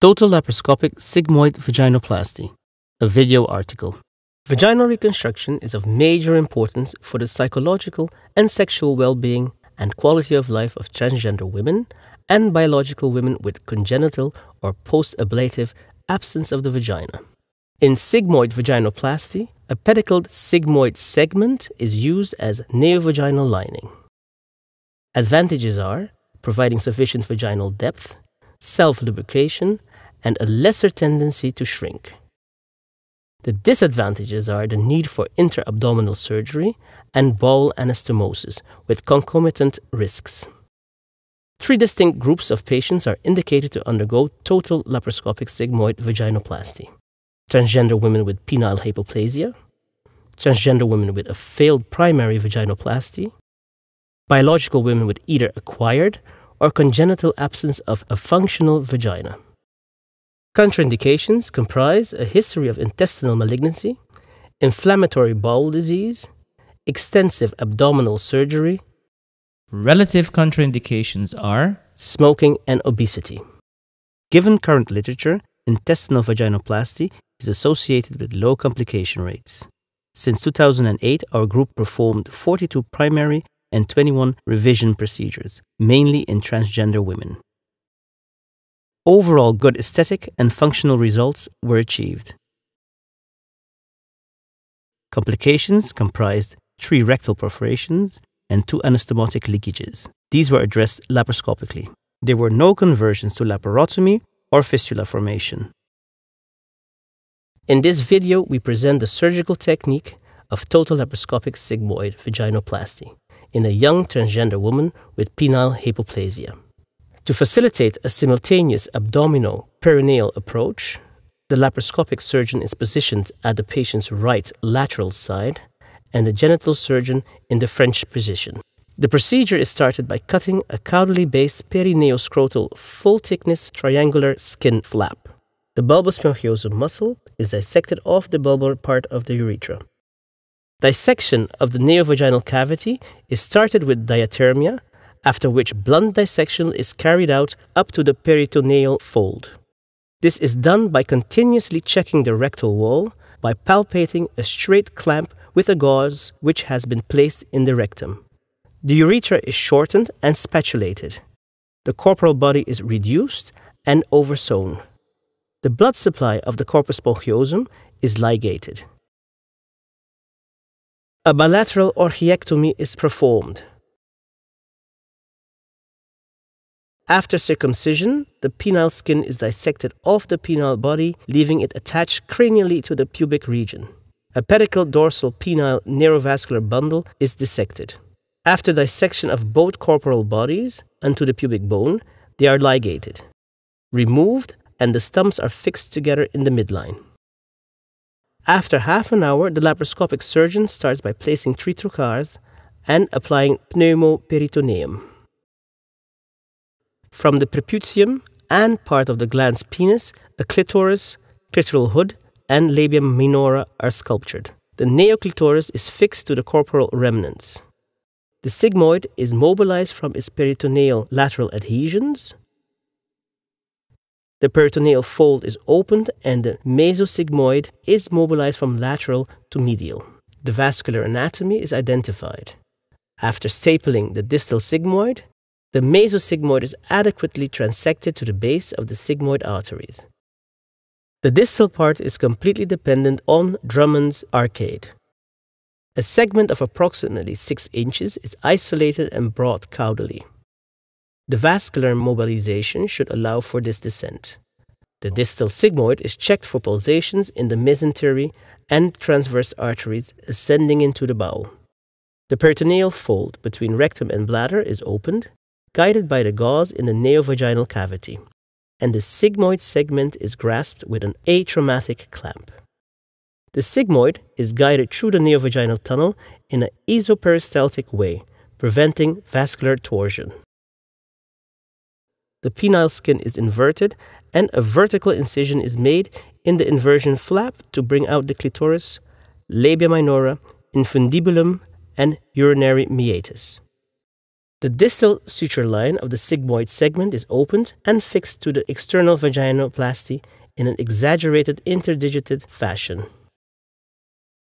Total laparoscopic sigmoid vaginoplasty, a video article. Vaginal reconstruction is of major importance for the psychological and sexual well being and quality of life of transgender women and biological women with congenital or post ablative absence of the vagina. In sigmoid vaginoplasty, a pedicled sigmoid segment is used as neovaginal lining. Advantages are providing sufficient vaginal depth, self lubrication, and a lesser tendency to shrink. The disadvantages are the need for intra-abdominal surgery and bowel anastomosis with concomitant risks. Three distinct groups of patients are indicated to undergo total laparoscopic sigmoid vaginoplasty. Transgender women with penile hypoplasia, transgender women with a failed primary vaginoplasty, biological women with either acquired or congenital absence of a functional vagina. Contraindications comprise a history of intestinal malignancy, inflammatory bowel disease, extensive abdominal surgery, Relative contraindications are smoking, and obesity. Given current literature, intestinal vaginoplasty is associated with low complication rates. Since 2008, our group performed 42 primary and 21 revision procedures, mainly in transgender women. Overall, good aesthetic and functional results were achieved. Complications comprised three rectal perforations and two anastomotic leakages. These were addressed laparoscopically. There were no conversions to laparotomy or fistula formation. In this video, we present the surgical technique of total laparoscopic sigmoid vaginoplasty in a young transgender woman with penile hypoplasia. To facilitate a simultaneous abdomino-perineal approach, the laparoscopic surgeon is positioned at the patient's right lateral side and the genital surgeon in the French position. The procedure is started by cutting a caudally based perineoscrotal full thickness triangular skin flap. The bulbus spongiosum muscle is dissected off the bulbar part of the urethra. Dissection of the neovaginal cavity is started with diathermia, after which blunt dissection is carried out up to the peritoneal fold. This is done by continuously checking the rectal wall by palpating a straight clamp with a gauze which has been placed in the rectum. The urethra is shortened and spatulated. The corporal body is reduced and oversewn. The blood supply of the corpus spongiosum is ligated. A bilateral orchiectomy is performed. After circumcision, the penile skin is dissected off the penile body, leaving it attached cranially to the pubic region. A pedicle dorsal penile neurovascular bundle is dissected. After dissection of both corporal bodies unto the pubic bone, they are ligated, removed, and the stumps are fixed together in the midline. After half an hour, the laparoscopic surgeon starts by placing three trocars and applying pneumoperitoneum. From the preputium and part of the glans penis, a clitoris, clitoral hood, and labia minora are sculptured. The neoclitoris is fixed to the corporal remnants. The sigmoid is mobilized from its peritoneal lateral adhesions. The peritoneal fold is opened and the mesosigmoid is mobilized from lateral to medial. The vascular anatomy is identified. After stapling the distal sigmoid, the mesosigmoid is adequately transected to the base of the sigmoid arteries. The distal part is completely dependent on Drummond's arcade. A segment of approximately 6 inches is isolated and brought caudally. The vascular mobilization should allow for this descent. The distal sigmoid is checked for pulsations in the mesentery and transverse arteries ascending into the bowel. The peritoneal fold between rectum and bladder is opened, guided by the gauze in the neovaginal cavity and the sigmoid segment is grasped with an atraumatic clamp. The sigmoid is guided through the neovaginal tunnel in an isoperistaltic way, preventing vascular torsion. The penile skin is inverted and a vertical incision is made in the inversion flap to bring out the clitoris, labia minora, infundibulum, and urinary meatus. The distal suture line of the sigmoid segment is opened and fixed to the external vaginoplasty in an exaggerated interdigited fashion.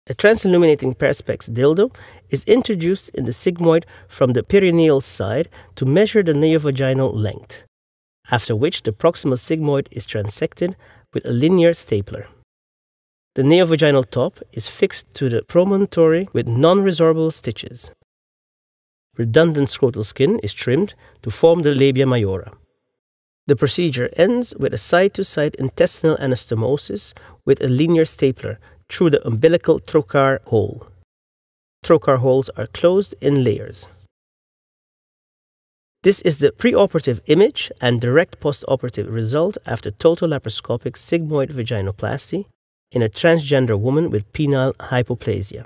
A transilluminating perspex dildo is introduced in the sigmoid from the perineal side to measure the neovaginal length, after which the proximal sigmoid is transected with a linear stapler. The neovaginal top is fixed to the promontory with non-resorbable stitches. Redundant scrotal skin is trimmed to form the labia majora. The procedure ends with a side-to-side intestinal anastomosis with a linear stapler through the umbilical trocar hole. Trocar holes are closed in layers. This is the preoperative image and direct postoperative result after total laparoscopic sigmoid vaginoplasty in a transgender woman with penile hypoplasia.